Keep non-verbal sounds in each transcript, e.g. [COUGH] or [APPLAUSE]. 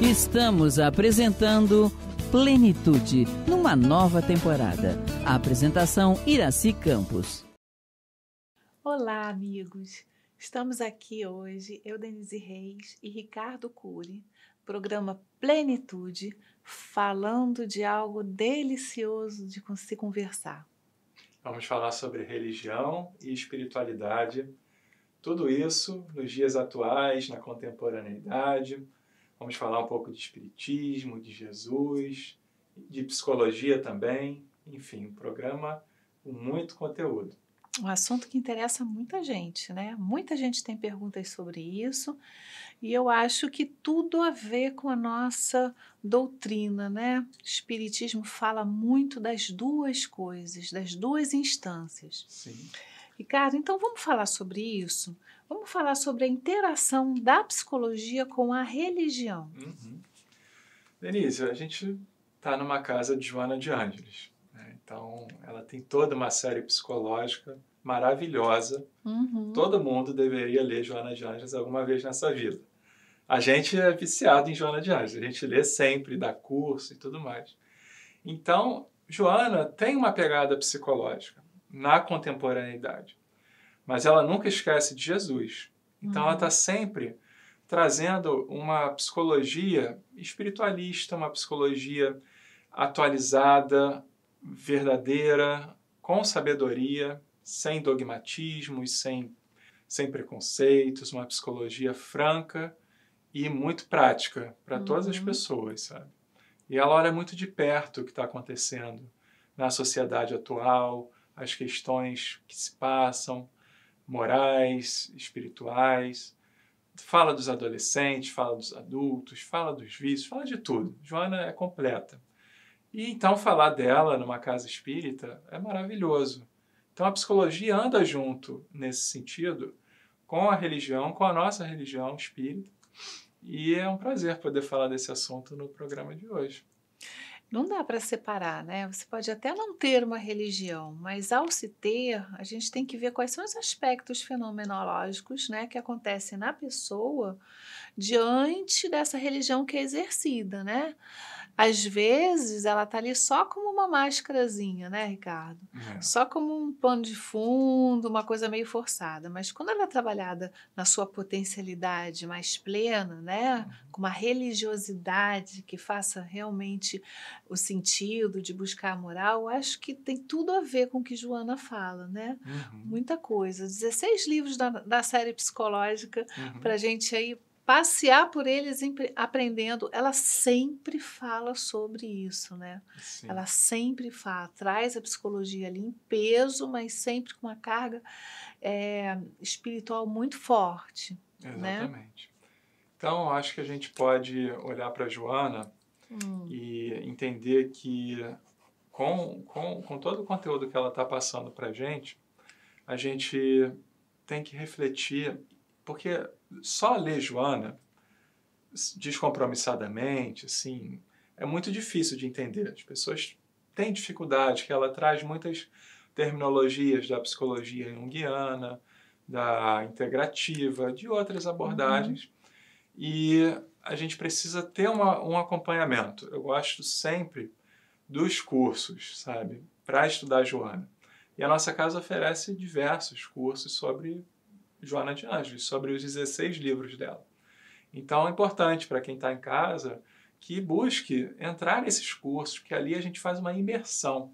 Estamos apresentando Plenitude numa nova temporada. A apresentação Iraci Campos. Olá, amigos. Estamos aqui hoje, eu, Denise Reis e Ricardo Cury, programa Plenitude, falando de algo delicioso de se conversar. Vamos falar sobre religião e espiritualidade. Tudo isso nos dias atuais, na contemporaneidade Vamos falar um pouco de espiritismo, de Jesus, de psicologia também. Enfim, um programa com muito conteúdo. Um assunto que interessa muita gente, né? Muita gente tem perguntas sobre isso e eu acho que tudo a ver com a nossa doutrina, né? O Espiritismo fala muito das duas coisas, das duas instâncias. Sim. Ricardo, então vamos falar sobre isso? Vamos falar sobre a interação da psicologia com a religião. Uhum. Denise, a gente está numa casa de Joana de Ângeles. Né? Então, ela tem toda uma série psicológica maravilhosa. Uhum. Todo mundo deveria ler Joana de Ângeles alguma vez nessa vida. A gente é viciado em Joana de Ângeles, a gente lê sempre, dá curso e tudo mais. Então, Joana tem uma pegada psicológica na contemporaneidade. Mas ela nunca esquece de Jesus. Então uhum. ela está sempre trazendo uma psicologia espiritualista, uma psicologia atualizada, verdadeira, com sabedoria, sem dogmatismos, sem, sem preconceitos, uma psicologia franca e muito prática para uhum. todas as uhum. pessoas, sabe? E ela olha muito de perto o que está acontecendo na sociedade atual, as questões que se passam, morais, espirituais. Fala dos adolescentes, fala dos adultos, fala dos vícios, fala de tudo. Joana é completa. E então falar dela numa casa espírita é maravilhoso. Então a psicologia anda junto nesse sentido com a religião, com a nossa religião espírita. E é um prazer poder falar desse assunto no programa de hoje. Não dá para separar, né? Você pode até não ter uma religião, mas ao se ter, a gente tem que ver quais são os aspectos fenomenológicos, né, que acontecem na pessoa diante dessa religião que é exercida, né? às vezes ela tá ali só como uma máscarazinha, né, Ricardo? É. Só como um pano de fundo, uma coisa meio forçada. Mas quando ela é trabalhada na sua potencialidade mais plena, né, uhum. com uma religiosidade que faça realmente o sentido de buscar a moral, acho que tem tudo a ver com o que Joana fala, né? Uhum. Muita coisa. 16 livros da, da série psicológica uhum. para a gente aí passear por eles aprendendo, ela sempre fala sobre isso, né? Sim. Ela sempre fala, traz a psicologia ali em peso, mas sempre com uma carga é, espiritual muito forte. Né? Exatamente. Né? Então, acho que a gente pode olhar para a Joana hum. e entender que com, com, com todo o conteúdo que ela está passando para a gente, a gente tem que refletir, porque só ler Joana descompromissadamente, assim, é muito difícil de entender. As pessoas têm dificuldade, que ela traz muitas terminologias da psicologia junguiana, da integrativa, de outras abordagens. Uhum. E a gente precisa ter uma, um acompanhamento. Eu gosto sempre dos cursos, sabe, para estudar Joana. E a nossa casa oferece diversos cursos sobre Joana de Ângeles, sobre os 16 livros dela. Então é importante para quem está em casa que busque entrar nesses cursos, porque ali a gente faz uma imersão.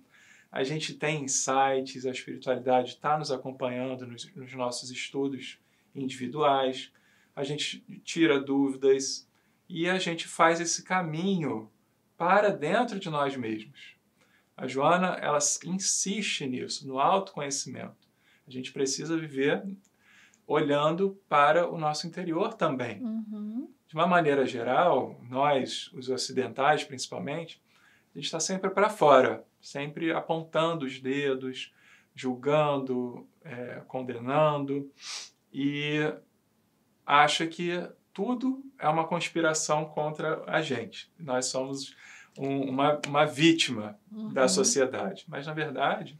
A gente tem insights, a espiritualidade está nos acompanhando nos, nos nossos estudos individuais, a gente tira dúvidas e a gente faz esse caminho para dentro de nós mesmos. A Joana, ela insiste nisso, no autoconhecimento. A gente precisa viver olhando para o nosso interior também. Uhum. De uma maneira geral, nós, os ocidentais principalmente, a gente está sempre para fora, sempre apontando os dedos, julgando, é, condenando e acha que tudo é uma conspiração contra a gente. Nós somos um, uma, uma vítima uhum. da sociedade. Mas, na verdade,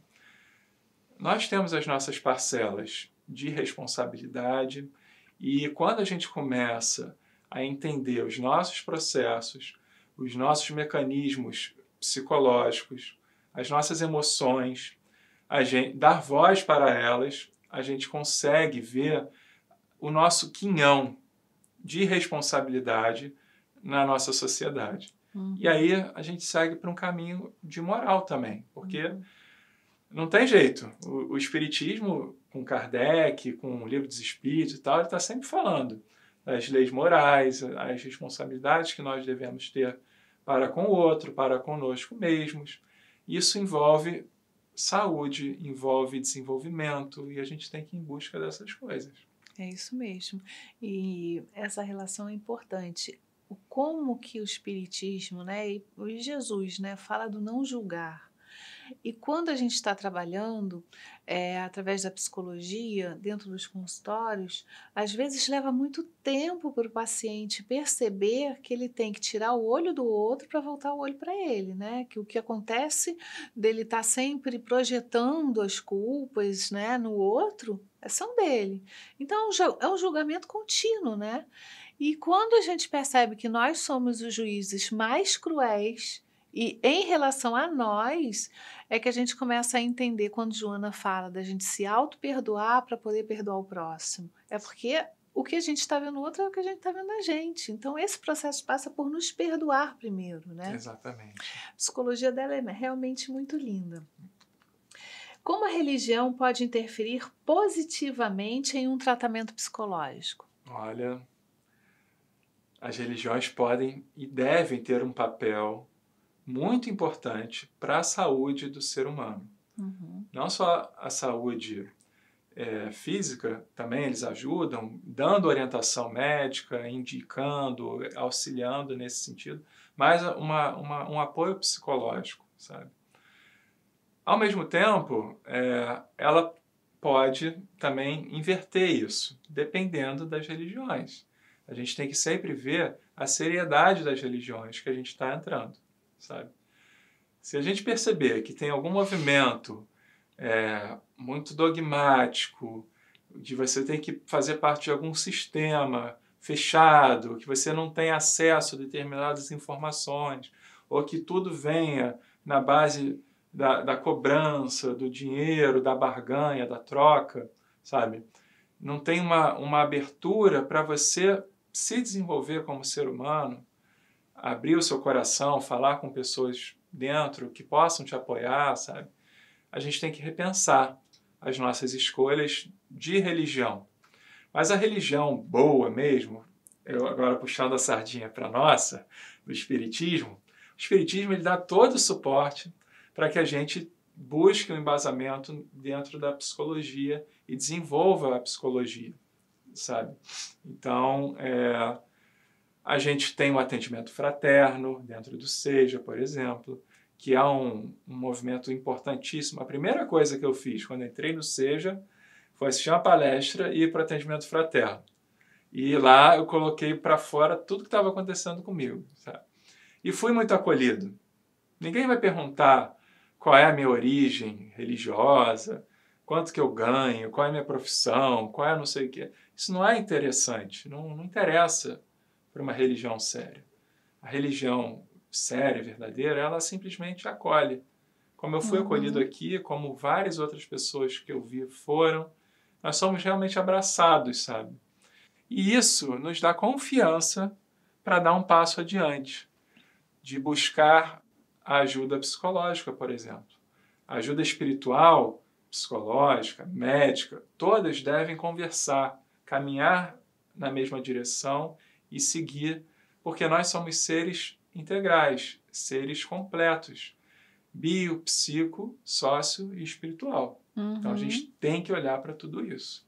nós temos as nossas parcelas de responsabilidade. E quando a gente começa a entender os nossos processos, os nossos mecanismos psicológicos, as nossas emoções, a gente, dar voz para elas, a gente consegue ver o nosso quinhão de responsabilidade na nossa sociedade. Uhum. E aí a gente segue para um caminho de moral também, porque uhum. não tem jeito. O, o, Espiritismo, com Kardec, com o Livro dos Espíritos e tal, ele está sempre falando das leis morais, as responsabilidades que nós devemos ter para com o outro, para conosco mesmos. Isso envolve saúde, envolve desenvolvimento e a gente tem que ir em busca dessas coisas. É isso mesmo. E essa relação é importante. O como que o espiritismo, né, e Jesus, né, fala do não julgar. E quando a gente está trabalhando é, através da psicologia, dentro dos consultórios, às vezes leva muito tempo para o paciente perceber que ele tem que tirar o olho do outro para voltar o olho para ele, né? Que o que acontece dele estar tá sempre projetando as culpas né, no outro são dele. Então é um julgamento contínuo, né? E quando a gente percebe que nós somos os juízes mais cruéis e em relação a nós, é que a gente começa a entender quando Joana fala da gente se auto-perdoar para poder perdoar o próximo. É porque o que a gente está vendo no outro é o que a gente está vendo na gente. Então, esse processo passa por nos perdoar primeiro, né? Exatamente. A psicologia dela é realmente muito linda. Como a religião pode interferir positivamente em um tratamento psicológico? Olha, as religiões podem e devem ter um papel muito importante para a saúde do ser humano. Uhum. Não só a saúde é, física, também eles ajudam, dando orientação médica, indicando, auxiliando nesse sentido, mas uma, uma, um apoio psicológico, sabe? Ao mesmo tempo, é, ela pode também inverter isso, dependendo das religiões. A gente tem que sempre ver a seriedade das religiões que a gente está entrando sabe? Se a gente perceber que tem algum movimento é, muito dogmático, de você ter que fazer parte de algum sistema fechado, que você não tem acesso a determinadas informações, ou que tudo venha na base da, da cobrança, do dinheiro, da barganha, da troca, sabe? Não tem uma, uma abertura para você se desenvolver como ser humano, abrir o seu coração, falar com pessoas dentro que possam te apoiar, sabe? A gente tem que repensar as nossas escolhas de religião. Mas a religião boa mesmo, eu agora puxando a sardinha para nossa, do espiritismo, o espiritismo ele dá todo o suporte para que a gente busque um embasamento dentro da psicologia e desenvolva a psicologia, sabe? Então, é, a gente tem o um atendimento fraterno dentro do SEJA, por exemplo, que é um, um, movimento importantíssimo. A primeira coisa que eu fiz quando entrei no SEJA foi assistir uma palestra e ir para o atendimento fraterno. E lá eu coloquei para fora tudo que estava acontecendo comigo. Sabe? E fui muito acolhido. Ninguém vai perguntar qual é a minha origem religiosa, quanto que eu ganho, qual é a minha profissão, qual é não sei o quê. Isso não é interessante, não, não interessa para uma religião séria. A religião séria, verdadeira, ela simplesmente acolhe. Como eu fui uhum. acolhido aqui, como várias outras pessoas que eu vi foram, nós somos realmente abraçados, sabe? E isso nos dá confiança para dar um passo adiante, de buscar a ajuda psicológica, por exemplo. A ajuda espiritual, psicológica, médica, todas devem conversar, caminhar na mesma direção e seguir, porque nós somos seres integrais, seres completos, bio, psico, sócio e espiritual. Uhum. Então a gente uhum. tem que olhar para tudo isso.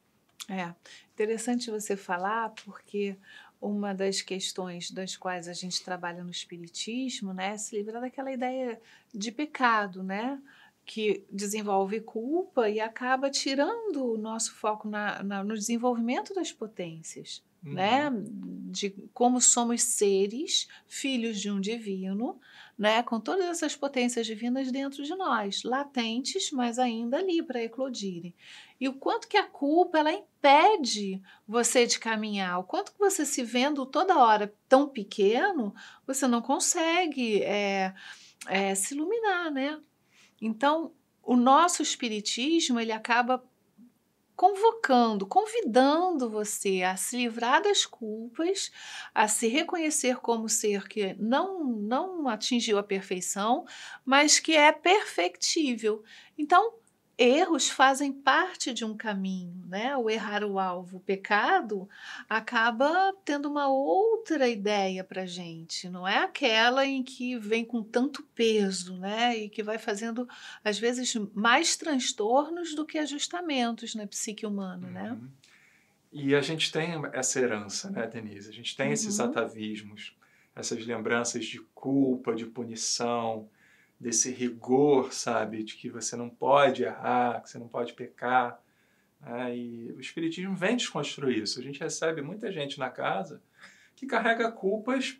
É interessante você falar, porque uma das questões das quais a gente trabalha no espiritismo, né, é se livrar daquela ideia de pecado, né? que desenvolve culpa e acaba tirando o nosso foco na, na, no desenvolvimento das potências né? Uhum. De como somos seres, filhos de um divino, né? Com todas essas potências divinas dentro de nós, latentes, mas ainda ali para eclodirem. E o quanto que a culpa ela impede você de caminhar, o quanto que você se vendo toda hora tão pequeno, você não consegue é, é, se iluminar, né? Então, o nosso espiritismo ele acaba convocando, convidando você a se livrar das culpas, a se reconhecer como ser que não não atingiu a perfeição, mas que é perfectível. Então, erros fazem parte de um caminho, né? O errar o alvo, o pecado, acaba tendo uma outra ideia para gente. Não é aquela em que vem com tanto peso, né? E que vai fazendo às vezes mais transtornos do que ajustamentos na psique humana, né? uhum. né? E a gente tem essa herança, né, Denise? A gente tem uhum. esses atavismos, essas lembranças de culpa, de punição, desse rigor, sabe, de que você não pode errar, que você não pode pecar. Né? E o Espiritismo vem desconstruir isso. A gente recebe muita gente na casa que carrega culpas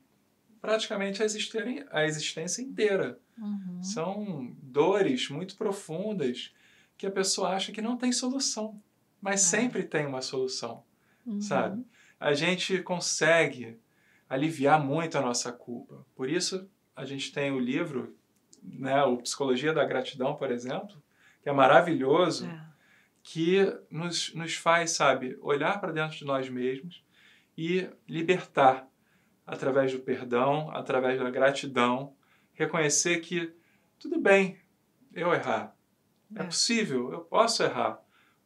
praticamente a, existirem, a existência inteira. Uhum. São dores muito profundas que a pessoa acha que não tem solução, mas é. sempre tem uma solução, uhum. sabe? A gente consegue aliviar muito a nossa culpa. Por isso, a gente tem o livro né, o Psicologia da Gratidão, por exemplo, que é maravilhoso, é. que nos, nos faz, sabe, olhar para dentro de nós mesmos e libertar através do perdão, através da gratidão, reconhecer que tudo bem eu errar. É, é possível, eu posso errar.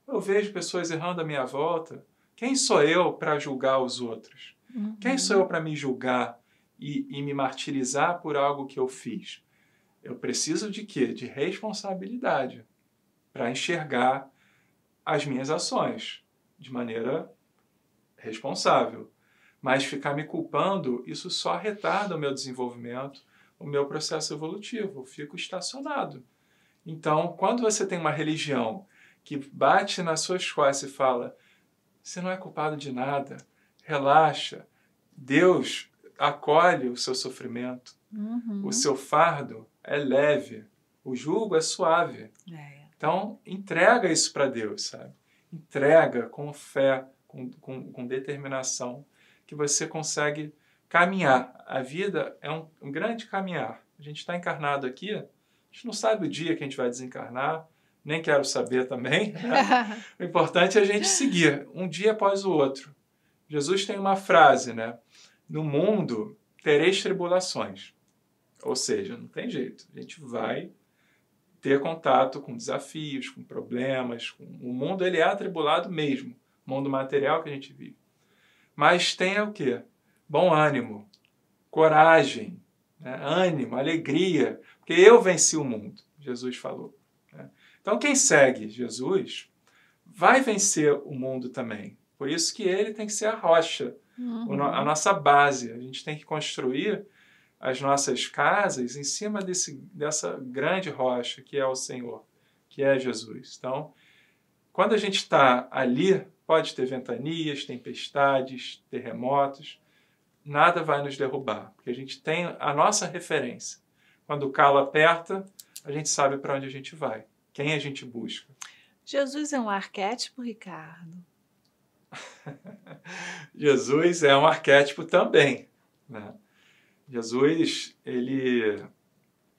Eu vejo pessoas errando à minha volta. Quem sou eu para julgar os outros? Uhum. Quem sou eu para me julgar e, e me martirizar por algo que eu fiz? Eu preciso de quê? De responsabilidade para enxergar as minhas ações de maneira responsável. Mas ficar me culpando, isso só retarda o meu desenvolvimento, o meu processo evolutivo. Eu fico estacionado. Então, quando você tem uma religião que bate nas suas costas e fala: você não é culpado de nada, relaxa, Deus acolhe o seu sofrimento, uhum. o seu fardo é leve, o jugo é suave. É. Então, entrega isso para Deus, sabe? Entrega com fé, com, com, com, determinação, que você consegue caminhar. A vida é um, um grande caminhar. A gente está encarnado aqui, a gente não sabe o dia que a gente vai desencarnar, nem quero saber também. Né? [LAUGHS] o importante é a gente seguir, um dia após o outro. Jesus tem uma frase, né? No mundo tereis tribulações. Ou seja, não tem jeito. A gente vai ter contato com desafios, com problemas. Com... O mundo ele é atribulado mesmo, o mundo material que a gente vive. Mas tenha o quê? Bom ânimo, coragem, né? ânimo, alegria, porque eu venci o mundo, Jesus falou. Né? Então quem segue Jesus vai vencer o mundo também. Por isso que ele tem que ser a rocha, uhum. a nossa base. A gente tem que construir as nossas casas em cima desse, dessa grande rocha que é o Senhor, que é Jesus. Então, quando a gente está ali, pode ter ventanias, tempestades, terremotos, nada vai nos derrubar, porque a gente tem a nossa referência. Quando o calo aperta, a gente sabe para onde a gente vai, quem a gente busca. Jesus é um arquétipo, Ricardo? [LAUGHS] Jesus é um arquétipo também. Né? Jesus, ele,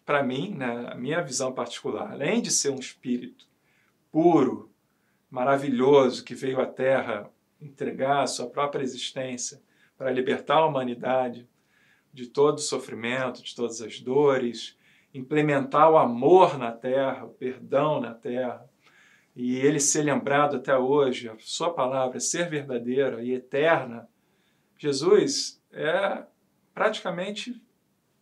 para mim, né, a minha visão particular, além de ser um espírito puro, maravilhoso, que veio à Terra entregar a sua própria existência para libertar a humanidade de todo o sofrimento, de todas as dores, implementar o amor na Terra, o perdão na Terra, e ele ser lembrado até hoje, a sua palavra ser verdadeira e eterna, Jesus é praticamente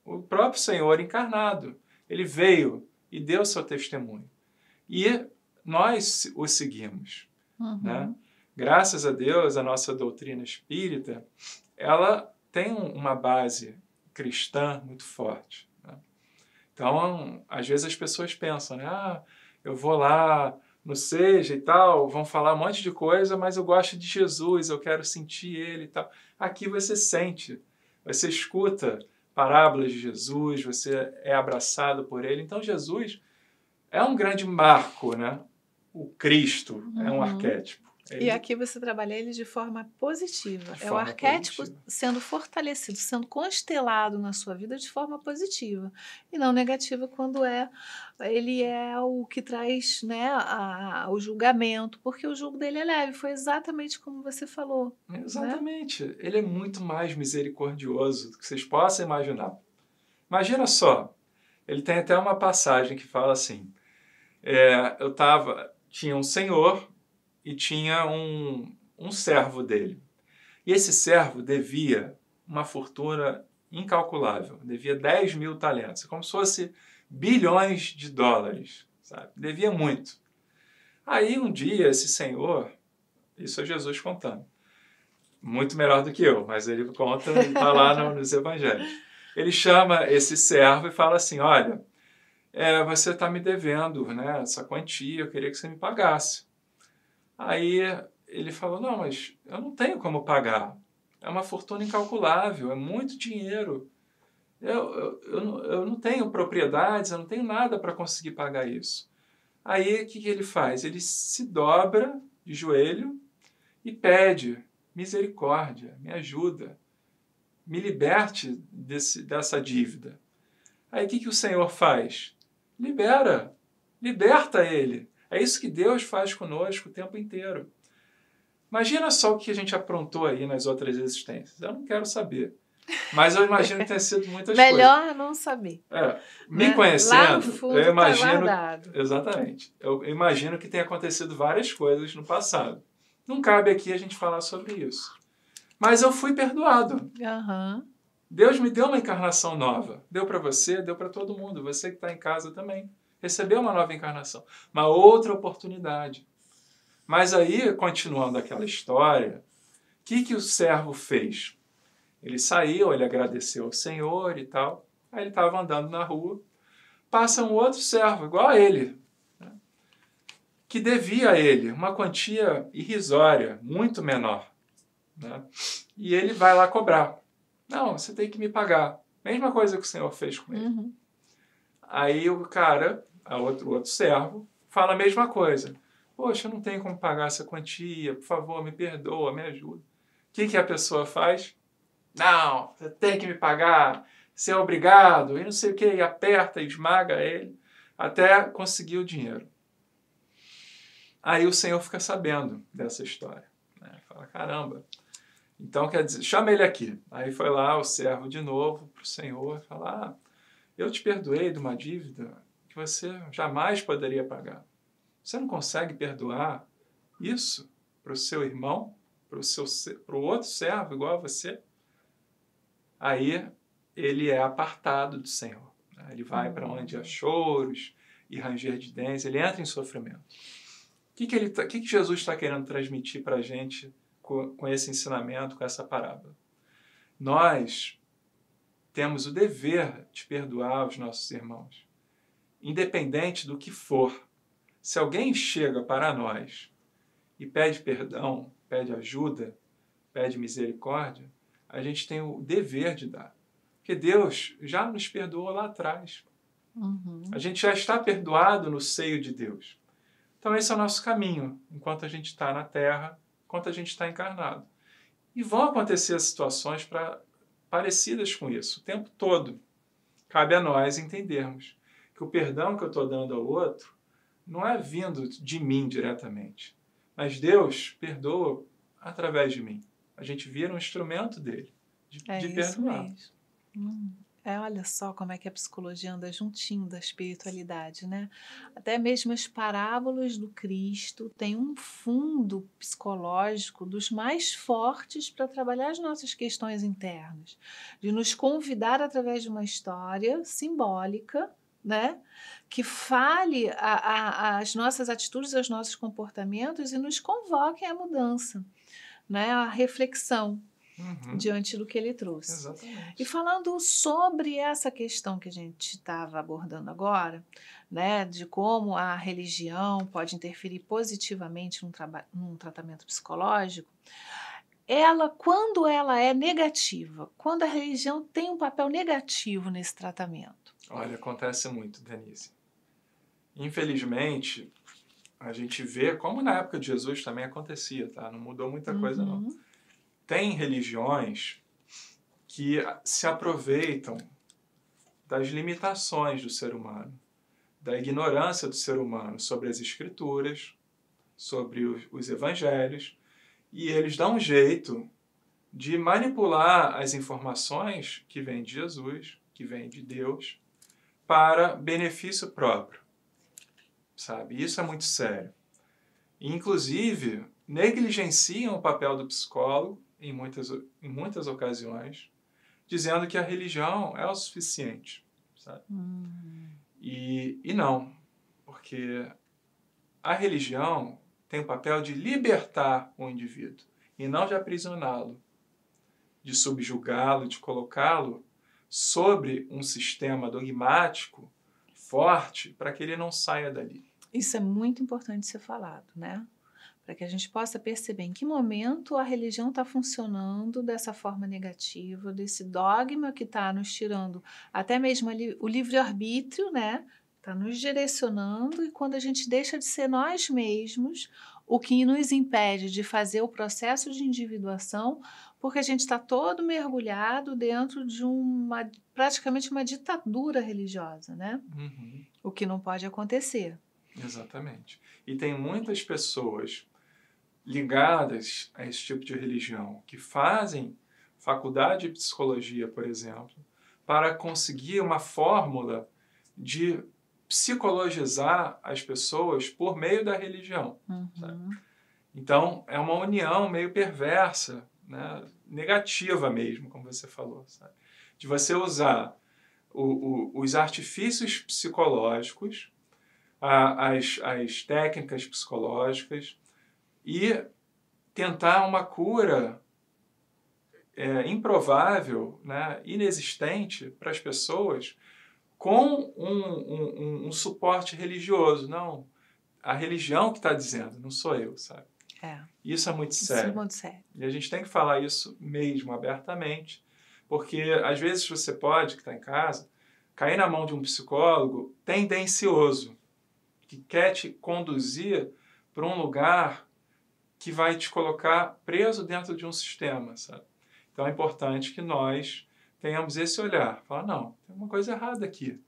o próprio Senhor encarnado. Ele veio e deu seu testemunho. E nós o seguimos. Uhum. Né? Graças a Deus, a nossa doutrina espírita, ela tem uma base cristã muito forte. Né? Então, às vezes as pessoas pensam, né? ah, eu vou lá no Seja e tal, vão falar um monte de coisa, mas eu gosto de Jesus, eu quero sentir Ele e tal. Aqui você sente você escuta parábolas de Jesus, você é abraçado por ele. Então, Jesus é um grande marco, né? o Cristo uhum. é um uhum. arquétipo. Ele... E aqui você trabalha ele de forma positiva. De é forma o arquétipo positiva. sendo fortalecido, sendo constelado na sua vida de forma positiva. E não negativa quando é ele é o que traz né, a, a, o julgamento, porque o julgo dele é leve. Foi exatamente como você falou. Né? Exatamente. Né? Ele é muito mais misericordioso do que vocês possam imaginar. Imagina só, ele tem até uma passagem que fala assim: é, eu tava, tinha um senhor e tinha um, um servo dele. E esse servo devia uma fortuna incalculável, devia 10 mil talentos, como se fosse bilhões de dólares, sabe? Devia muito. Aí um dia esse senhor, isso é Jesus contando, muito melhor do que eu, mas ele conta, está lá nos evangelhos. Ele chama esse servo e fala assim: Olha, é, você está me devendo né, essa quantia, eu queria que você me pagasse. Aí ele falou: Não, mas eu não tenho como pagar. É uma fortuna incalculável, é muito dinheiro. Eu, eu, eu, não, eu não tenho propriedades, eu não tenho nada para conseguir pagar isso. Aí o que, que ele faz? Ele se dobra de joelho e pede misericórdia, me ajuda, me liberte desse, dessa dívida. Aí o que, que o Senhor faz? Libera, liberta ele. É isso que Deus faz conosco o tempo inteiro. Imagina só o que a gente aprontou aí nas outras existências. Eu não quero saber. Mas eu imagino que tenha sido muitas [LAUGHS] Melhor coisas. Melhor não saber. É, me né? conhecendo, eu tá imagino. Tá exatamente. Eu imagino que tenha acontecido várias coisas no passado. Não cabe aqui a gente falar sobre isso. Mas eu fui perdoado. Uhum. Deus me deu uma encarnação nova. Deu para você, deu para todo mundo. Você que está em casa também recebeu uma nova encarnação, uma outra oportunidade. Mas aí, continuando aquela história, o que, que o servo fez? Ele saiu, ele agradeceu ao Senhor e tal. Aí ele estava andando na rua, passa um outro servo, igual a ele, né? que devia a ele uma quantia irrisória, muito menor. Né? E ele vai lá cobrar. Não, você tem que me pagar. Mesma coisa que o Senhor fez com ele. Uhum. Aí o cara a outro, outro servo, fala a mesma coisa. Poxa, eu não tenho como pagar essa quantia, por favor, me perdoa, me ajuda. O que, que a pessoa faz? Não, você tem que me pagar, você é obrigado, e não sei o que, e aperta, esmaga ele, até conseguir o dinheiro. Aí o Senhor fica sabendo dessa história. Né? Fala, caramba. Então, quer dizer, chama ele aqui. Aí foi lá o servo de novo para o Senhor, falar, ah, eu te perdoei de uma dívida que você jamais poderia pagar. Você não consegue perdoar isso para o seu irmão, para o seu para o outro servo igual a você? Aí ele é apartado do Senhor. Né? Ele vai uhum. para onde há choros e ranger de dentes, ele entra em sofrimento. O que, que, ele, tá, que, que Jesus está querendo transmitir para a gente com, com esse ensinamento, com essa parábola? Nós temos o dever de perdoar os nossos irmãos independente do que for. Se alguém chega para nós e pede perdão, pede ajuda, pede misericórdia, a gente tem o dever de dar. Porque Deus já nos perdoou lá atrás. Uhum. A gente já está perdoado no seio de Deus. Então, esse é o nosso caminho, enquanto a gente está na terra, enquanto a gente está encarnado. E vão acontecer situações pra, parecidas com isso, o tempo todo. Cabe a nós entendermos que o perdão que eu estou dando ao outro não é vindo de mim diretamente, mas Deus perdoa através de mim. A gente vira um instrumento dele de, é de perdoar. Mesmo. Hum. É, olha só como é que a psicologia anda juntinho da espiritualidade, né? Até mesmo as parábolas do Cristo têm um fundo psicológico dos mais fortes para trabalhar as nossas questões internas, de nos convidar através de uma história simbólica né? que fale a, a, as nossas atitudes, os nossos comportamentos e nos convoquem à mudança, né? a reflexão uhum. diante do que ele trouxe. Exatamente. E falando sobre essa questão que a gente estava abordando agora, né, de como a religião pode interferir positivamente num, num tratamento psicológico, ela, quando ela é negativa, quando a religião tem um papel negativo nesse tratamento, Olha, acontece muito, Denise. Infelizmente, a gente vê, como na época de Jesus também acontecia, tá? Não mudou muita coisa, não. Uhum. Tem religiões que se aproveitam das limitações do ser humano, da ignorância do ser humano sobre as escrituras, sobre os, os evangelhos, e eles dão um jeito de manipular as informações que vêm de Jesus, que vêm de Deus, para benefício próprio. Sabe? Isso é muito sério. Inclusive, negligenciam o papel do psicólogo em muitas, em muitas ocasiões, dizendo que a religião é o suficiente. Sabe? Hum. E, e não, porque a religião tem o papel de libertar o indivíduo e não de aprisioná-lo, de subjugá-lo, de colocá-lo sobre um sistema dogmático forte para que ele não saia dali. Isso é muito importante ser falado, né? Para que a gente possa perceber em que momento a religião está funcionando dessa forma negativa, desse dogma que está nos tirando até mesmo ali, o livre-arbítrio, né? Está nos direcionando e quando a gente deixa de ser nós mesmos, o que nos impede de fazer o processo de individuação, porque a gente está todo mergulhado dentro de uma praticamente uma ditadura religiosa, né? Uhum. O que não pode acontecer. Exatamente. E tem muitas pessoas ligadas a esse tipo de religião que fazem faculdade de psicologia, por exemplo, para conseguir uma fórmula de psicologizar as pessoas por meio da religião. Uhum. Então, é uma união meio perversa, né? negativa mesmo, como você falou, sabe? de você usar o, o, os artifícios psicológicos, a, as, as técnicas psicológicas e tentar uma cura é, improvável, né, inexistente para as pessoas com um, um, um, suporte religioso. Não, a religião que está dizendo, não sou eu, sabe? É. Isso é muito Isso sério. é muito sério. E a gente tem que falar isso mesmo, abertamente, porque às vezes você pode, que está em casa, cair na mão de um psicólogo tendencioso, que quer te conduzir para um lugar que vai te colocar preso dentro de um sistema, sabe? Então é importante que nós tenhamos esse olhar. Falar, não, tem uma coisa errada aqui.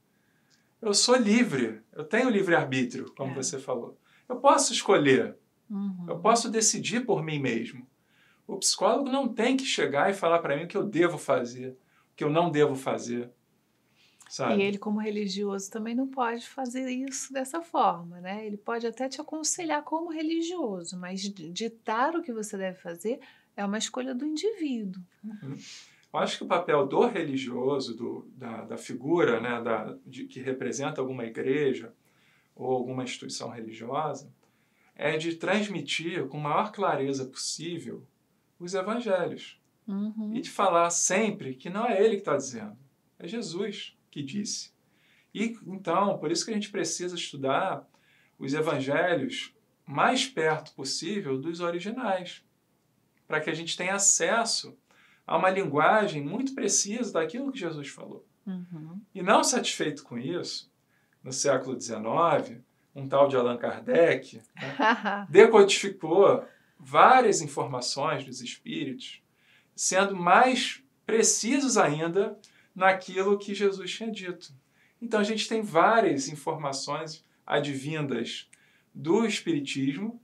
Eu sou livre, eu tenho livre-arbítrio, como É. você falou. Eu posso escolher, Uhum. eu posso decidir por mim mesmo. O psicólogo não tem que chegar e falar para mim o que eu devo fazer, o que eu não devo fazer. Sabe? E ele, como religioso, também não pode fazer isso dessa forma, né? Ele pode até te aconselhar como religioso, mas ditar o que você deve fazer é uma escolha do indivíduo. Eu acho que o papel do religioso, do, da, da figura né, da, de, que representa alguma igreja ou alguma instituição religiosa, é de transmitir com maior clareza possível os evangelhos. Uhum. E de falar sempre que não é ele que está dizendo, é Jesus que disse. E então, por isso que a gente precisa estudar os evangelhos mais perto possível dos originais, para que a gente tenha acesso a uma linguagem muito precisa daquilo que Jesus falou. Uhum. E não satisfeito com isso, no século XIX, um tal de Allan Kardec né, [LAUGHS] decodificou várias informações dos espíritos, sendo mais precisos ainda naquilo que Jesus tinha dito. Então a gente tem várias informações advindas do Espiritismo,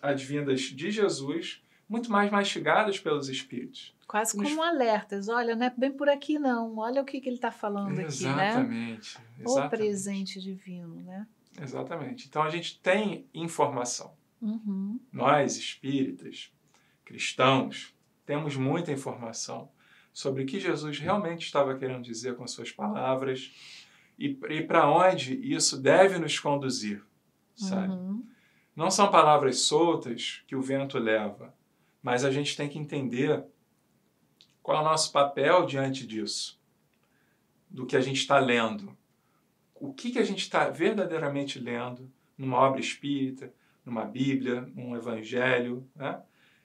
advindas de Jesus, muito mais mastigadas pelos espíritos. Quase como alertas. Olha, não é bem por aqui, não. Olha o que, que ele está falando aqui, né? Exatamente. O exatamente. presente divino, né? Exatamente. Então a gente tem informação. Uhum. Nós, espíritas, cristãos, temos muita informação sobre o que Jesus realmente estava querendo dizer com suas palavras e, e para onde isso deve nos conduzir, sabe? Uhum. Não são palavras soltas que o vento leva, mas a gente tem que entender qual é o nosso papel diante disso, do que a gente está lendo. O que, que a gente está verdadeiramente lendo numa obra espírita, numa Bíblia, num Evangelho, né?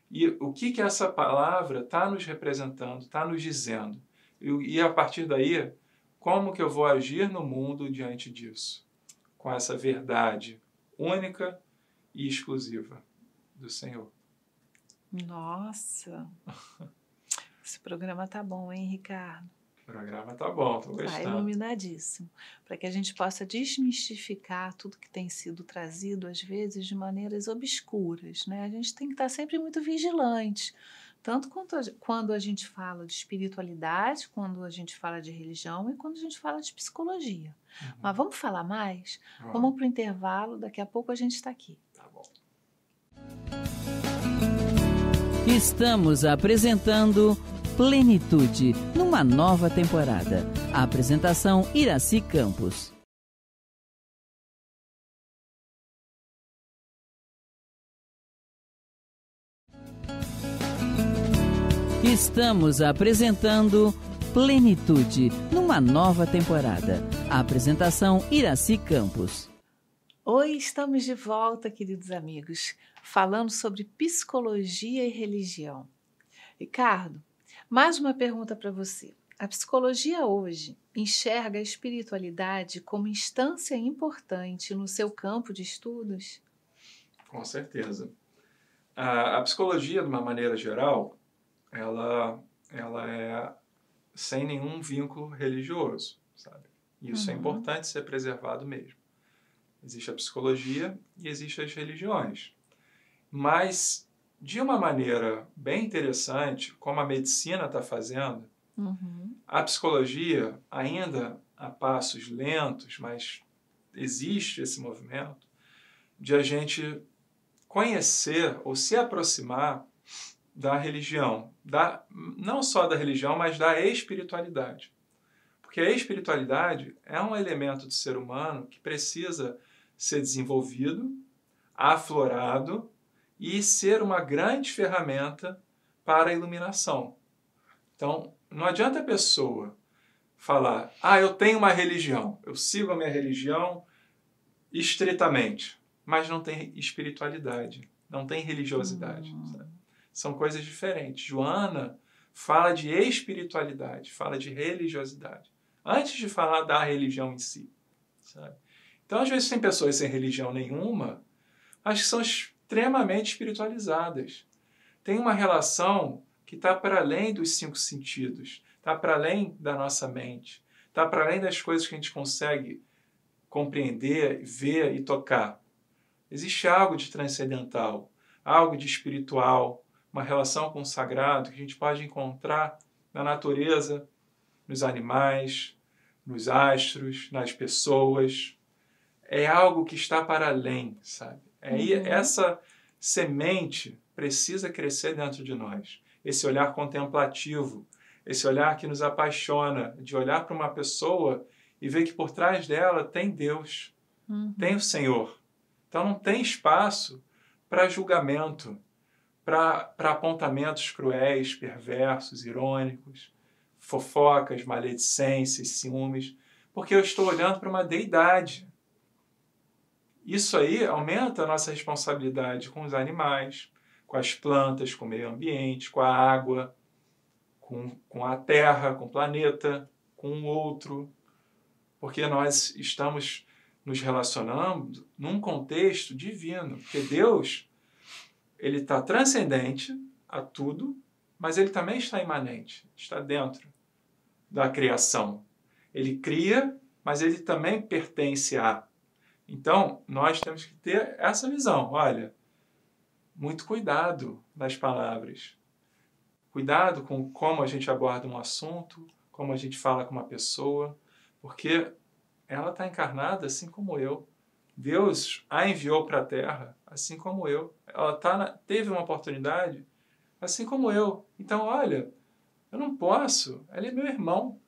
E o que, que essa palavra está nos representando, está nos dizendo. E, e a partir daí, como que eu vou agir no mundo diante disso? Com essa verdade única e exclusiva do Senhor. Nossa! [LAUGHS] Esse programa tá bom, hein, Ricardo? O programa tá bom, tô Tá gostando. iluminadíssimo. Para que a gente possa desmistificar tudo que tem sido trazido, às vezes, de maneiras obscuras. Né? A gente tem que estar sempre muito vigilante. Tanto quanto a- quando a gente fala de espiritualidade, quando a gente fala de religião e quando a gente fala de psicologia. Uhum. Mas vamos falar mais? Vamos. Vamos para o intervalo, daqui a pouco a gente está aqui. Tá bom. Estamos apresentando Plenitude numa nova temporada. A apresentação Iraci Campos. Estamos apresentando Plenitude numa nova temporada. A apresentação Iraci Campos. Oi, estamos de volta, queridos amigos, falando sobre psicologia e religião. Ricardo, mais uma pergunta para você. A psicologia hoje enxerga a espiritualidade como instância importante no seu campo de estudos? Com certeza. A, a psicologia, de uma maneira geral, ela, ela é sem nenhum vínculo religioso, sabe? E Isso é Uhum. importante ser preservado mesmo. Existe a psicologia e existem as religiões. Mas, de uma maneira bem interessante, como a medicina está fazendo, Uhum. a psicologia, ainda a passos lentos, mas existe esse movimento de a gente conhecer ou se aproximar da religião, da, não só da religião, mas da espiritualidade. Porque a espiritualidade é um elemento do ser humano que precisa ser desenvolvido, aflorado e ser uma grande ferramenta para a iluminação. Então, não adianta a pessoa falar, ah, eu tenho uma religião, eu sigo a minha religião estritamente, mas não tem espiritualidade, não tem religiosidade. Hum. São coisas diferentes. Joana fala de espiritualidade, fala de religiosidade, antes de falar da religião em si. Sabe? Então, às vezes, tem pessoas sem religião nenhuma, mas que são extremamente espiritualizadas. Tem uma relação que está para além dos cinco sentidos, está para além da nossa mente, está para além das coisas que a gente consegue compreender, ver e tocar. Existe algo de transcendental, algo de espiritual, uma relação com o sagrado que a gente pode encontrar na natureza, nos animais, nos astros, nas pessoas. É algo que está para além, sabe? É aí Uhum. essa semente precisa crescer dentro de nós. Esse olhar contemplativo, esse olhar que nos apaixona, de olhar para uma pessoa e ver que por trás dela tem Deus, Uhum. tem o Senhor. Então não tem espaço para julgamento, para apontamentos cruéis, perversos, irônicos, fofocas, maledicências, ciúmes, porque eu estou olhando para uma deidade. Isso aí aumenta a nossa responsabilidade com os animais, com as plantas, com o meio ambiente, com a água, com, com a terra, com o planeta, com o outro, porque nós estamos nos relacionando num contexto divino, porque Deus ele está transcendente a tudo, mas ele também está imanente, está dentro da criação. Ele cria, mas ele também pertence a. Então, nós temos que ter essa visão. Olha, muito cuidado nas palavras. Cuidado com como a gente aborda um assunto, como a gente fala com uma pessoa, porque ela está encarnada assim como eu. Deus a enviou para a Terra assim como eu. Ela tá na, teve uma oportunidade assim como eu. Então, olha, eu não posso. Ele é meu irmão.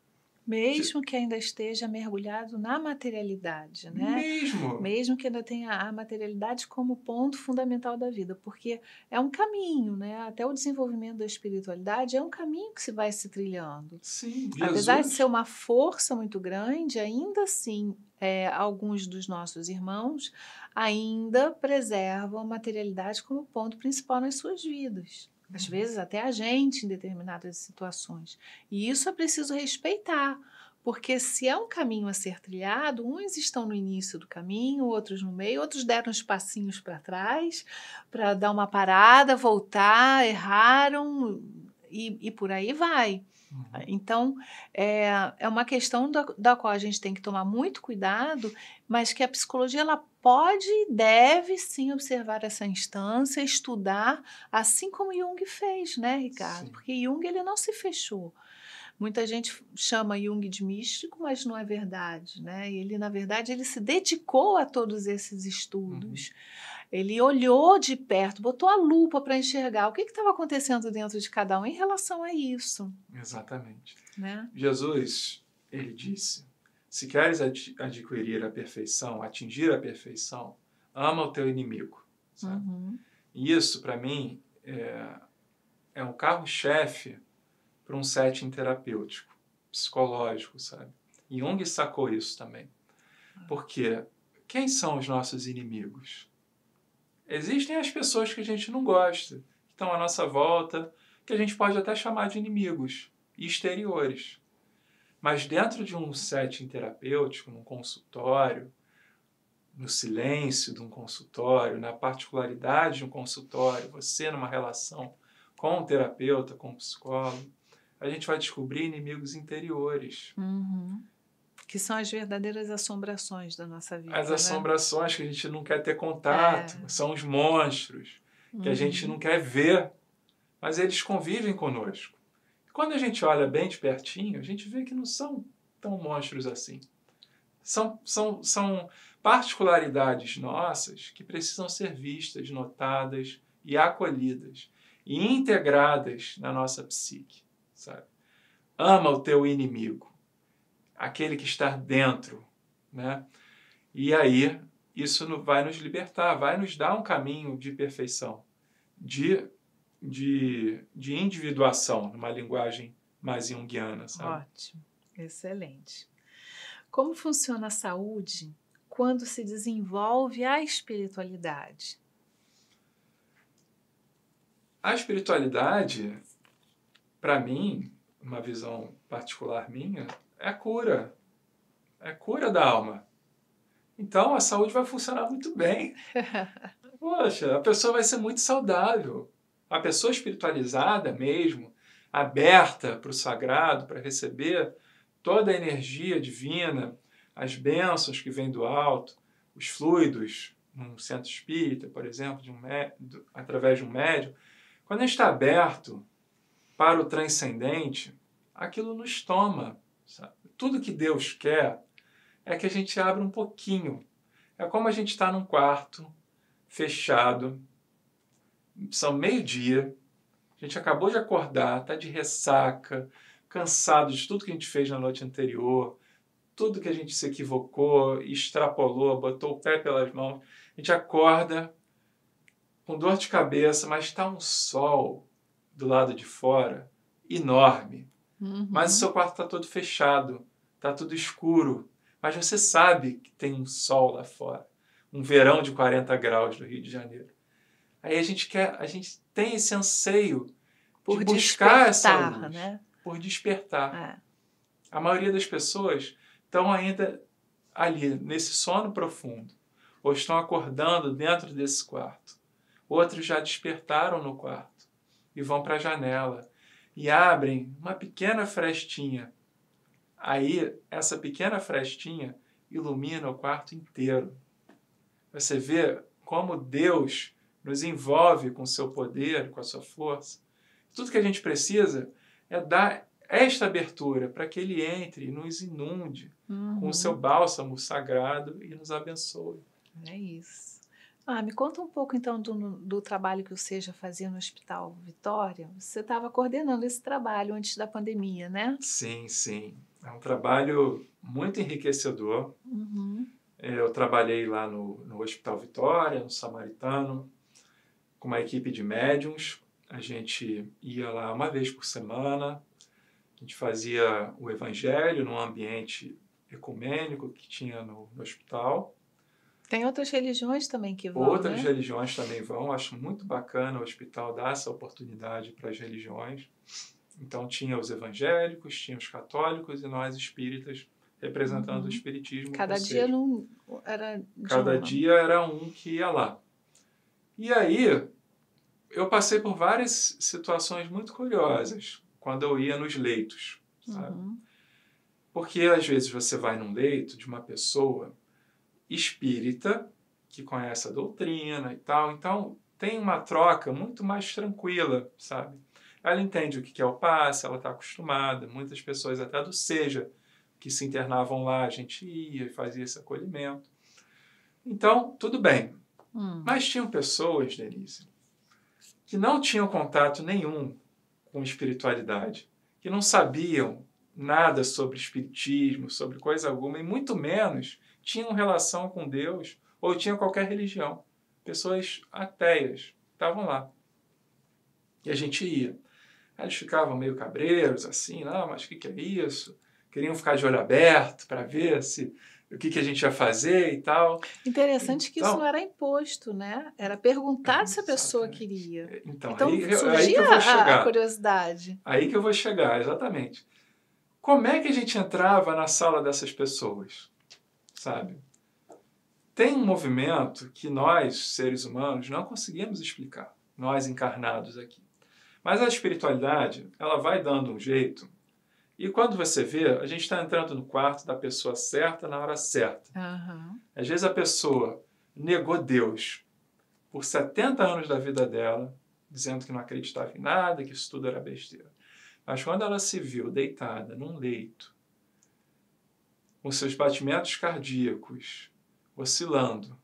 Mesmo que ainda esteja mergulhado na materialidade, né? Mesmo. Mesmo que ainda tenha a materialidade como ponto fundamental da vida, porque é um caminho, né? Até o desenvolvimento da espiritualidade é um caminho que se vai se trilhando. Sim, Jesus. Apesar de ser uma força muito grande, ainda assim, é, alguns dos nossos irmãos ainda preservam a materialidade como ponto principal nas suas vidas. Às vezes até a gente em determinadas situações. E isso é preciso respeitar, Porque se é um caminho a ser trilhado, uns estão no início do caminho, outros no meio, outros deram uns passinhos para trás para dar uma parada, voltar, erraram e, e por aí vai. Uhum. Então, é, é uma questão da, da qual a gente tem que tomar muito cuidado, mas que a psicologia ela pode e deve sim observar essa instância, estudar, assim como Jung fez, né, Ricardo? Sim. Porque Jung ele não se fechou. Muita gente chama Jung de místico, mas não é verdade, né? Ele, na verdade, ele se dedicou a todos esses estudos. Uhum. Ele olhou de perto, botou a lupa para enxergar o que estava acontecendo dentro de cada um em relação a isso. Exatamente. Né? Jesus, ele disse: se queres ad adquirir a perfeição, atingir a perfeição, ama o teu inimigo. Uhum. E isso, para mim, é, é um carro-chefe para um setting terapêutico, psicológico, sabe? Jung sacou isso também. Porque quem são os nossos inimigos? Existem as pessoas que a gente não gosta, que estão à nossa volta, que a gente pode até chamar de inimigos exteriores. Mas dentro de um setting terapêutico, num consultório, no silêncio de um consultório, na particularidade de um consultório, você numa relação com o terapeuta, com o psicólogo, a gente vai descobrir inimigos interiores. Uhum. Que são as verdadeiras assombrações da nossa vida. As né? assombrações que a gente não quer ter contato, é. são os monstros que uhum. a gente uhum. não quer ver, mas eles convivem conosco. E quando a gente olha bem de pertinho, a gente vê que não são tão monstros assim. São, são, são particularidades nossas que precisam ser vistas, notadas e acolhidas e integradas na nossa psique sabe? Ama o teu inimigo, aquele que está dentro, né? E aí isso vai nos libertar, vai nos dar um caminho de perfeição, de, de, de individuação, numa linguagem mais junguiana, sabe? Ótimo, excelente. Como funciona a saúde quando se desenvolve a espiritualidade? A espiritualidade para mim, uma visão particular minha, é a cura. É a cura da alma. Então a saúde vai funcionar muito bem. [LAUGHS] Poxa, a pessoa vai ser muito saudável. A pessoa espiritualizada mesmo, aberta para o sagrado, para receber toda a energia divina, as bênçãos que vêm do alto, os fluidos num centro espírita, por exemplo, de um através de um médium. Quando a gente está aberto para o transcendente, aquilo nos toma. Sabe? Tudo que Deus quer é que a gente abra um pouquinho. É como a gente está num quarto fechado, são meio-dia, a gente acabou de acordar, está de ressaca, cansado de tudo que a gente fez na noite anterior, tudo que a gente se equivocou, extrapolou, botou o pé pelas mãos. A gente acorda com dor de cabeça, mas está um sol do lado de fora enorme. Uhum. Mas o seu quarto está todo fechado, está tudo escuro. Mas você sabe que tem um sol lá fora, um verão de 40 graus no Rio de Janeiro. Aí a gente quer, a gente tem esse anseio por de buscar essa luz, né? por despertar. É. A maioria das pessoas estão ainda ali nesse sono profundo, ou estão acordando dentro desse quarto. Outros já despertaram no quarto e vão para a janela e abrem uma pequena frestinha. Aí, essa pequena frestinha ilumina o quarto inteiro. Você vê como Deus nos envolve com seu poder, com a sua força. Tudo que a gente precisa é dar esta abertura para que ele entre e nos inunde uhum. com o seu bálsamo sagrado e nos abençoe. É isso. Ah, me conta um pouco então do, do trabalho que o Seja fazia no Hospital Vitória. Você estava coordenando esse trabalho antes da pandemia, né? Sim, sim. É um trabalho muito enriquecedor. Uhum. Eu trabalhei lá no, no Hospital Vitória, no Samaritano, com uma equipe de médiums. A gente ia lá uma vez por semana, a gente fazia o evangelho num ambiente ecumênico que tinha no, no hospital. Tem outras religiões também que vão. Outras né? religiões também vão. Acho muito bacana o hospital dar essa oportunidade para as religiões. Então tinha os evangélicos, tinha os católicos e nós espíritas representando Uhum. o espiritismo. Cada dia seja, não era Cada uma. dia era um que ia lá. E aí, eu passei por várias situações muito curiosas quando eu ia nos leitos, sabe? Uhum. Porque às vezes você vai num leito de uma pessoa espírita que conhece a doutrina e tal, então tem uma troca muito mais tranquila, sabe? Ela entende o que é o passe, ela está acostumada. Muitas pessoas, até do SEJA, que se internavam lá, a gente ia e fazia esse acolhimento. Então, tudo bem. Hum. Mas tinham pessoas, Denise, que não tinham contato nenhum com espiritualidade, que não sabiam nada sobre espiritismo, sobre coisa alguma, e muito menos tinham relação com Deus ou tinham qualquer religião. Pessoas ateias estavam lá. E a gente ia. Aí eles ficavam meio cabreiros, assim, não, mas o que, que é isso? Queriam ficar de olho aberto para ver se o que, que a gente ia fazer e tal. Interessante que isso Então- não era imposto, né? Era perguntado se a pessoa queria. Então, Então, aí, aí surgia que eu vou a- a chegar. curiosidade. Aí que eu vou chegar, exatamente. Como é que a gente entrava na sala dessas pessoas? Sabe? Tem um movimento que nós, seres humanos, não conseguimos explicar, nós encarnados aqui. Mas a espiritualidade, ela vai dando um jeito. E quando você vê, a gente está entrando no quarto da pessoa certa na hora certa. Aham. Às vezes a pessoa negou Deus por 70 anos da vida dela, dizendo que não acreditava em nada, que isso tudo era besteira. Mas quando ela se viu deitada num leito, com seus batimentos cardíacos oscilando,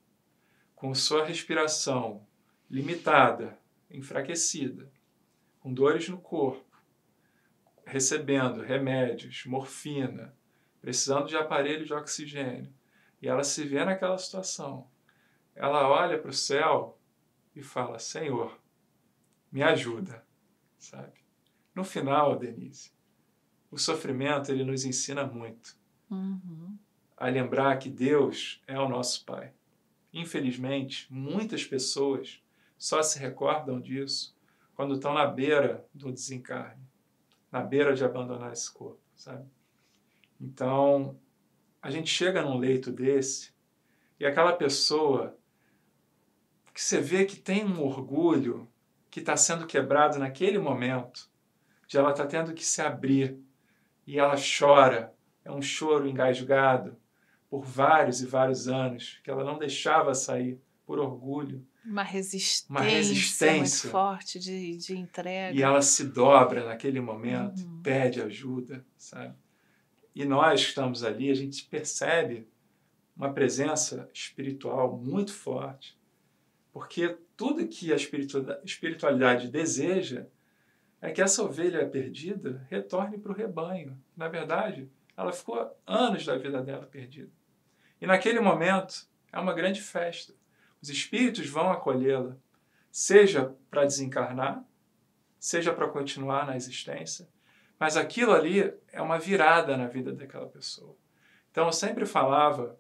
com sua respiração limitada, enfraquecida, com dores no corpo, recebendo remédios, morfina, precisando de aparelho de oxigênio, e ela se vê naquela situação, ela olha para o céu e fala: Senhor, me ajuda, sabe? No final, Denise, o sofrimento ele nos ensina muito Uhum. a lembrar que Deus é o nosso Pai. Infelizmente, muitas pessoas só se recordam disso quando estão na beira do desencarne, na beira de abandonar esse corpo, sabe? Então, a gente chega num leito desse e aquela pessoa que você vê que tem um orgulho que está sendo quebrado naquele momento, de ela está tendo que se abrir e ela chora, é um choro engasgado por vários e vários anos, que ela não deixava sair por orgulho, Uma resistência, Uma resistência. muito forte de, de entrega. e ela se dobra naquele momento, Uhum. pede ajuda, sabe? E nós que estamos ali, a gente percebe uma presença espiritual muito forte, porque tudo que a espiritua- espiritualidade deseja é que essa ovelha perdida retorne para o rebanho. Na verdade, ela ficou anos da vida dela perdida. E naquele momento é uma grande festa. Os espíritos vão acolhê-la, seja para desencarnar, seja para continuar na existência, mas aquilo ali é uma virada na vida daquela pessoa. Então eu sempre falava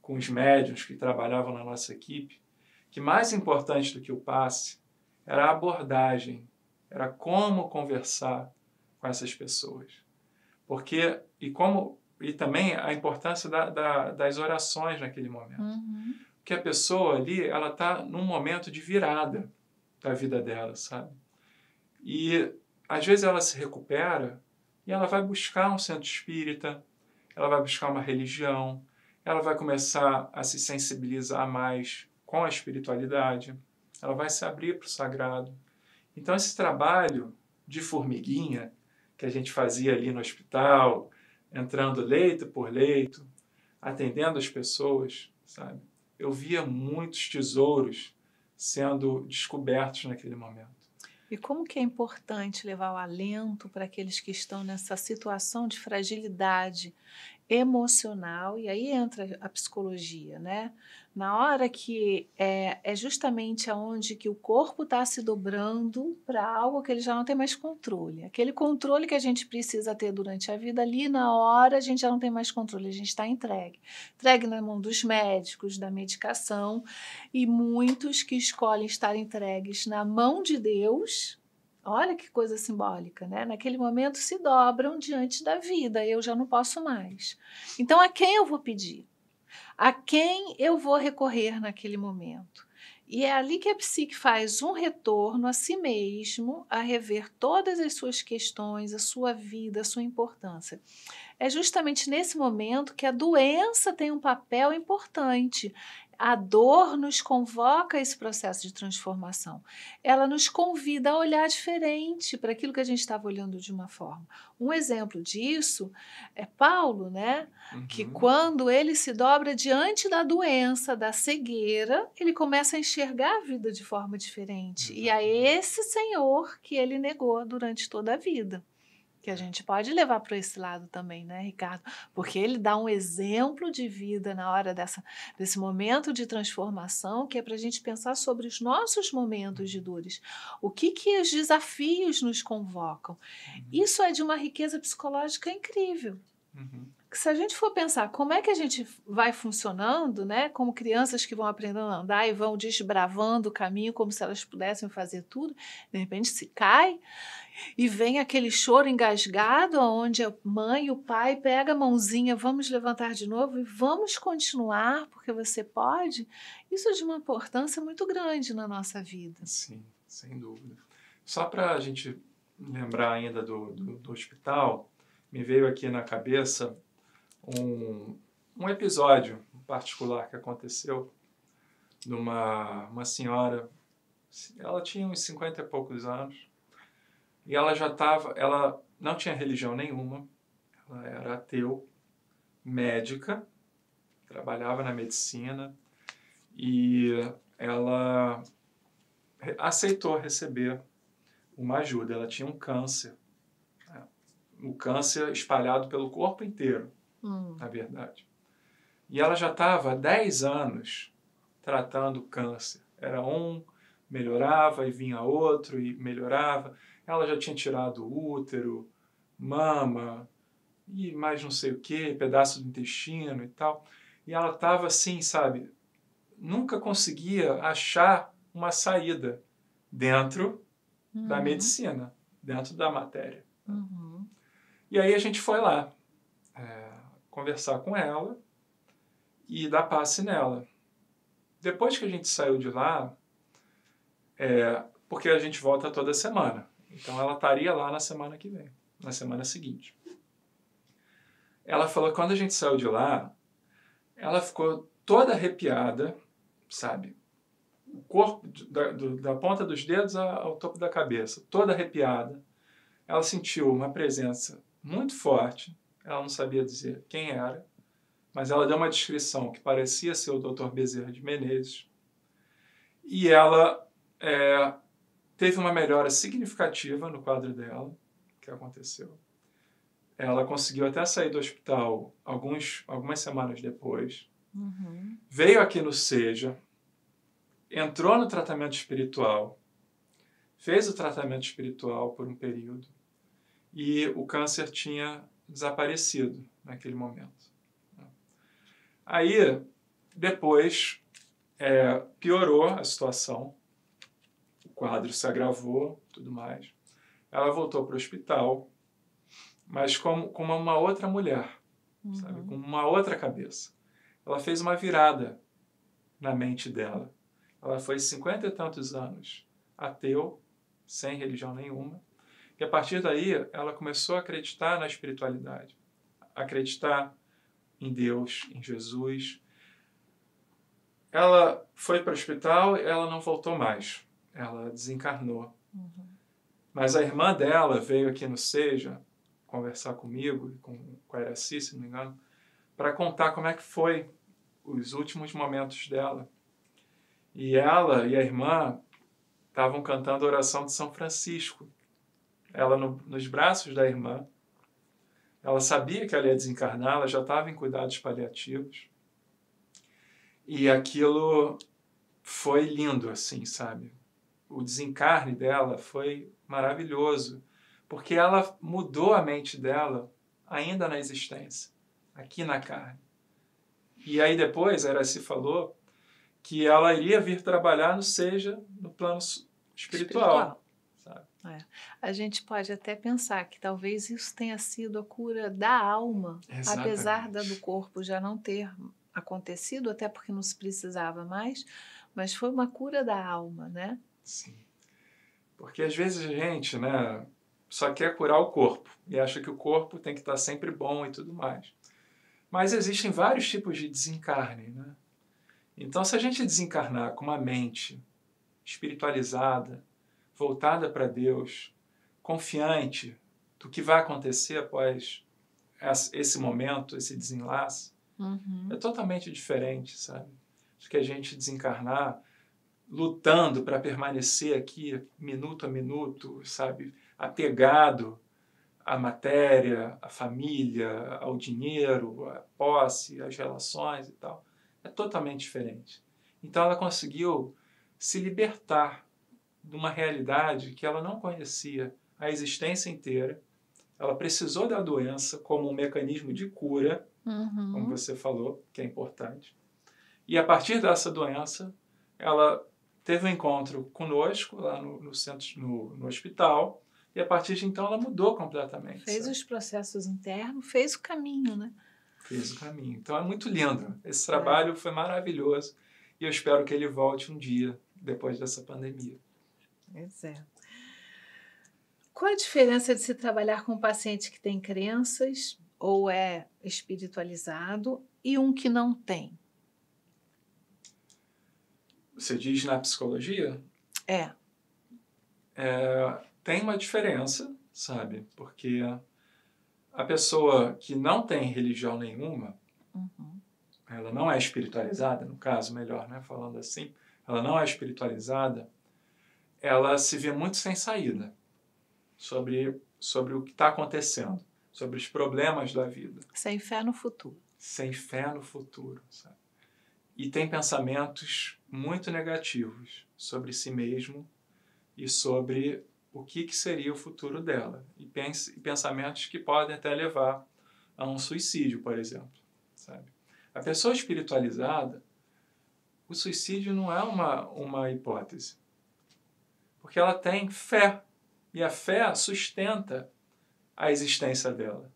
com os médiuns que trabalhavam na nossa equipe que mais importante do que o passe era a abordagem, era como conversar com essas pessoas. Porque, e como e também a importância da, da, das orações naquele momento. Uhum. Porque a pessoa ali, ela está num momento de virada da vida dela, sabe? E às vezes ela se recupera e ela vai buscar um centro espírita, ela vai buscar uma religião, ela vai começar a se sensibilizar mais com a espiritualidade, ela vai se abrir para o sagrado. Então, esse trabalho de formiguinha que a gente fazia ali no hospital, entrando leito por leito, atendendo as pessoas, sabe? Eu via muitos tesouros sendo descobertos naquele momento. E como que é importante levar o alento para aqueles que estão nessa situação de fragilidade emocional, e aí entra a psicologia, né? Na hora que é, é justamente aonde que o corpo está se dobrando para algo que ele já não tem mais controle. Aquele controle que a gente precisa ter durante a vida, ali na hora a gente já não tem mais controle, a gente está entregue. Entregue na mão dos médicos, da medicação, e muitos que escolhem estar entregues na mão de Deus, Olha que coisa simbólica, né? Naquele momento se dobram diante da vida, eu já não posso mais. Então, a quem eu vou pedir? A quem eu vou recorrer naquele momento? E é ali que a psique faz um retorno a si mesmo, a rever todas as suas questões, a sua vida, a sua importância. É justamente nesse momento que a doença tem um papel importante a dor nos convoca a esse processo de transformação. Ela nos convida a olhar diferente para aquilo que a gente estava olhando de uma forma. Um exemplo disso é Paulo, né? Uhum. Que quando ele se dobra diante da doença, da cegueira, ele começa a enxergar a vida de forma diferente. Uhum. E a esse Senhor que ele negou durante toda a vida que a gente pode levar para esse lado também, né, Ricardo? Porque ele dá um exemplo de vida na hora dessa, desse momento de transformação, que é para a gente pensar sobre os nossos momentos de dores. O que, que os desafios nos convocam? Uhum. Isso é de uma riqueza psicológica incrível. Uhum. Se a gente for pensar como é que a gente vai funcionando, né, como crianças que vão aprendendo a andar e vão desbravando o caminho como se elas pudessem fazer tudo, de repente se cai e vem aquele choro engasgado, onde a mãe e o pai pegam a mãozinha, vamos levantar de novo e vamos continuar, porque você pode. Isso é de uma importância muito grande na nossa vida. Sim, sem dúvida. Só para a gente lembrar ainda do, do, do, hospital, me veio aqui na cabeça um, um episódio particular que aconteceu de uma, uma senhora, ela tinha uns 50 e poucos anos, e ela já estava, ela não tinha religião nenhuma, ela era ateu, médica, trabalhava na medicina e ela aceitou receber uma ajuda. Ela tinha um câncer, né? um câncer espalhado pelo corpo inteiro, hum. na verdade. E ela já estava há 10 anos tratando câncer. Era um, melhorava e vinha outro e melhorava. Ela já tinha tirado o útero, mama e mais não sei o que, pedaço do intestino e tal. E ela estava assim, sabe? Nunca conseguia achar uma saída dentro uhum. da medicina, dentro da matéria. Uhum. E aí a gente foi lá é, conversar com ela e dar passe nela. Depois que a gente saiu de lá, é, porque a gente volta toda semana. Então ela estaria lá na semana que vem, na semana seguinte. Ela falou quando a gente saiu de lá, ela ficou toda arrepiada, sabe? O corpo, da, do, da ponta dos dedos ao topo da cabeça, toda arrepiada. Ela sentiu uma presença muito forte, ela não sabia dizer quem era, mas ela deu uma descrição que parecia ser o Dr. Bezerra de Menezes. E ela é, teve uma melhora significativa no quadro dela, que aconteceu. Ela conseguiu até sair do hospital alguns, algumas semanas depois. Uhum. Veio aqui no Seja, entrou no tratamento espiritual, fez o tratamento espiritual por um período e o câncer tinha desaparecido naquele momento. Aí, depois, é, piorou a situação quadro se agravou, tudo mais. Ela voltou para o hospital, mas como, como uma outra mulher, uhum. sabe? Com uma outra cabeça. Ela fez uma virada na mente dela. Ela foi cinquenta e tantos anos ateu, sem religião nenhuma, e a partir daí ela começou a acreditar na espiritualidade, acreditar em Deus, em Jesus. Ela foi para o hospital ela não voltou mais ela desencarnou. Uhum. Mas a irmã dela veio aqui no Seja conversar comigo, com, com a Iraci, se não me engano, para contar como é que foi os últimos momentos dela. E ela e a irmã estavam cantando a oração de São Francisco. Ela no, nos braços da irmã. Ela sabia que ela ia desencarnar, ela já estava em cuidados paliativos. E aquilo foi lindo, assim, sabe? O desencarne dela foi maravilhoso, porque ela mudou a mente dela ainda na existência, aqui na carne. E aí depois, era se falou que ela iria vir trabalhar no seja no plano espiritual. espiritual. É. A gente pode até pensar que talvez isso tenha sido a cura da alma, Exatamente. apesar da do corpo já não ter acontecido, até porque não se precisava mais, mas foi uma cura da alma, né? Sim. Porque às vezes a gente, né, só quer curar o corpo e acha que o corpo tem que estar sempre bom e tudo mais. Mas existem vários tipos de desencarne, né? Então, se a gente desencarnar com uma mente espiritualizada, voltada para Deus, confiante do que vai acontecer após esse momento, esse desenlace, uhum. é totalmente diferente, sabe? Do que a gente desencarnar lutando para permanecer aqui minuto a minuto, sabe? Apegado à matéria, à família, ao dinheiro, à posse, às relações e tal. É totalmente diferente. Então ela conseguiu se libertar de uma realidade que ela não conhecia a existência inteira. Ela precisou da doença como um mecanismo de cura, uhum. como você falou, que é importante. E a partir dessa doença, ela teve um encontro conosco lá no, no centro, no, no, hospital, e a partir de então ela mudou completamente. Fez sabe? os processos internos, fez o caminho, né? Fez o caminho. Então é muito lindo. Esse trabalho é. foi maravilhoso e eu espero que ele volte um dia depois dessa pandemia. Pois é. Qual a diferença de se trabalhar com um paciente que tem crenças ou é espiritualizado e um que não tem? Você diz na psicologia? É. é tem uma diferença, sabe? Porque a pessoa que não tem religião nenhuma, uhum. ela não é espiritualizada, no caso, melhor, né? Falando assim, ela não é espiritualizada, ela se vê muito sem saída sobre, sobre o que está acontecendo, sobre os problemas da vida. Sem fé no futuro. Sem fé no futuro, sabe? E tem pensamentos muito negativos sobre si mesmo e sobre o que, que seria o futuro dela. E, pens pensamentos que podem até levar a um suicídio, por exemplo. Sabe? A pessoa espiritualizada, o suicídio não é uma, uma hipótese. Porque ela tem fé. E a fé sustenta a existência dela.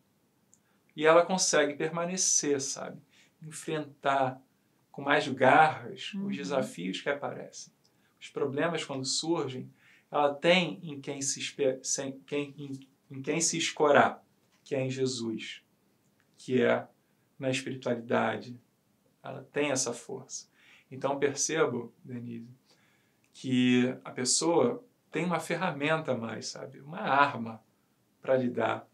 E ela consegue permanecer, sabe? Enfrentar com mais garras Uhum. os desafios que aparecem. Os problemas, quando surgem, ela tem em quem se, sem- quem, em, em quem se escorar, que é em Jesus, que é na espiritualidade. Ela tem essa força. Então percebo, Denise, que a pessoa tem uma ferramenta a mais, sabe? Uma arma para lidar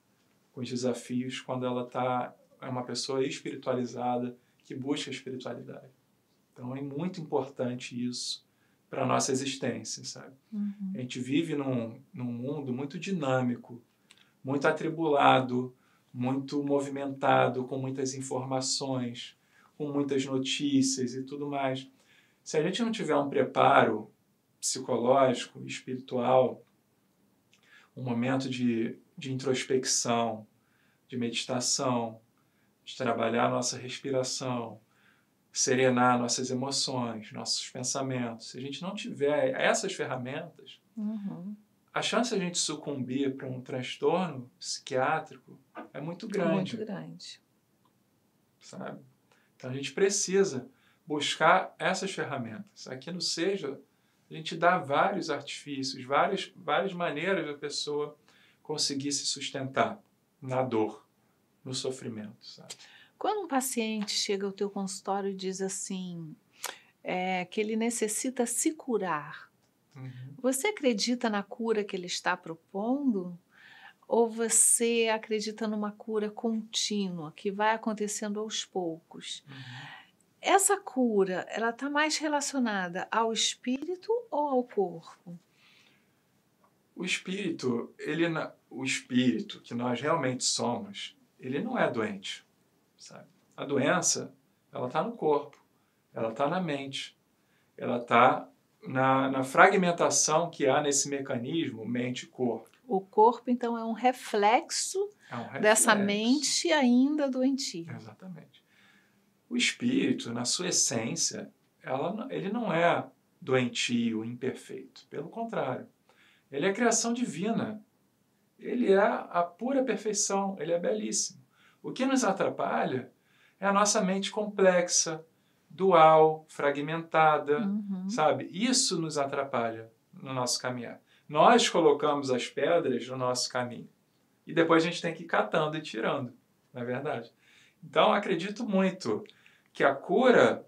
com os desafios quando ela tá é uma pessoa espiritualizada que busca a espiritualidade. Então é muito importante isso para a nossa existência, sabe? Uhum. A gente vive num, num mundo muito dinâmico, muito atribulado, muito movimentado, com muitas informações, com muitas notícias e tudo mais. Se a gente não tiver um preparo psicológico, espiritual, um momento de, de introspecção, de meditação, de trabalhar a nossa respiração, serenar nossas emoções, nossos pensamentos. Se a gente não tiver essas ferramentas, Uhum. a chance de a gente sucumbir para um transtorno psiquiátrico é muito grande, Muito grande. sabe? Então a gente precisa buscar essas ferramentas. Aqui no Seja, a gente dá vários artifícios, várias, várias maneiras da pessoa conseguir se sustentar na dor, no sofrimento, sabe? Quando um paciente chega ao teu consultório e diz assim, é, que ele necessita se curar, Uhum. você acredita na cura que ele está propondo? Ou você acredita numa cura contínua, que vai acontecendo aos poucos? Uhum. Essa cura, ela está mais relacionada ao espírito ou ao corpo? O espírito, ele o espírito que nós realmente somos, ele não é doente, sabe? A doença, ela está no corpo, ela está na mente, ela está na, na fragmentação que há nesse mecanismo mente-corpo. O corpo, então, é um reflexo, É um dessa reflexo. mente ainda doentia. Exatamente. O espírito, na sua essência, ela, ele não é doentio, imperfeito. Pelo contrário, Ele é criação divina. Ele é a pura perfeição, ele é belíssimo. O que nos atrapalha é a nossa mente complexa, dual, fragmentada, uhum. sabe? Isso nos atrapalha no nosso caminhar. Nós colocamos as pedras no nosso caminho e depois a gente tem que ir catando e tirando, não é verdade? Então, acredito muito que a cura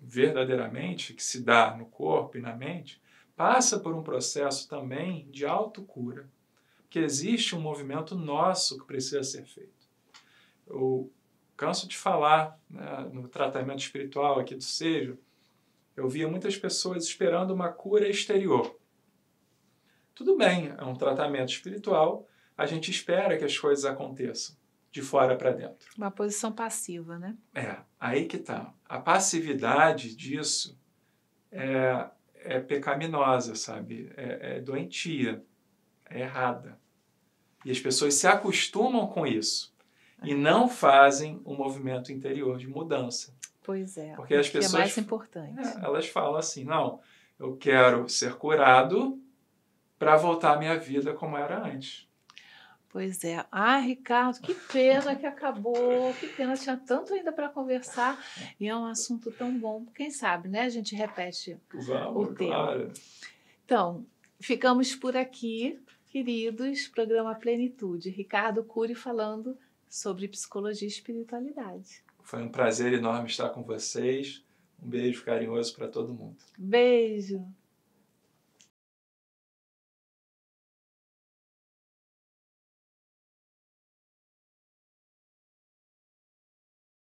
verdadeiramente que se dá no corpo e na mente passa por um processo também de autocura, que existe um movimento nosso que precisa ser feito. Eu canso de falar né, no tratamento espiritual aqui do Seja, eu via muitas pessoas esperando uma cura exterior. Tudo bem, é um tratamento espiritual, a gente espera que as coisas aconteçam de fora para dentro. Uma posição passiva, né? É, aí que tá. A passividade disso é, é pecaminosa, sabe? É, é doentia, errada. E as pessoas se acostumam com isso e não fazem um movimento interior de mudança. Pois é. Porque as pessoas. É mais importante. É, elas falam assim: não, eu quero ser curado para voltar à minha vida como era antes. Pois é. Ah, Ricardo, que pena que acabou. Que pena, tinha tanto ainda para conversar. E é um assunto tão bom. Quem sabe, né? A gente repete Vamos, o tema. Claro. Então, ficamos por aqui, queridos. Programa Plenitude. Ricardo Cury falando sobre psicologia e espiritualidade. Foi um prazer enorme estar com vocês. Um beijo carinhoso para todo mundo. Beijo.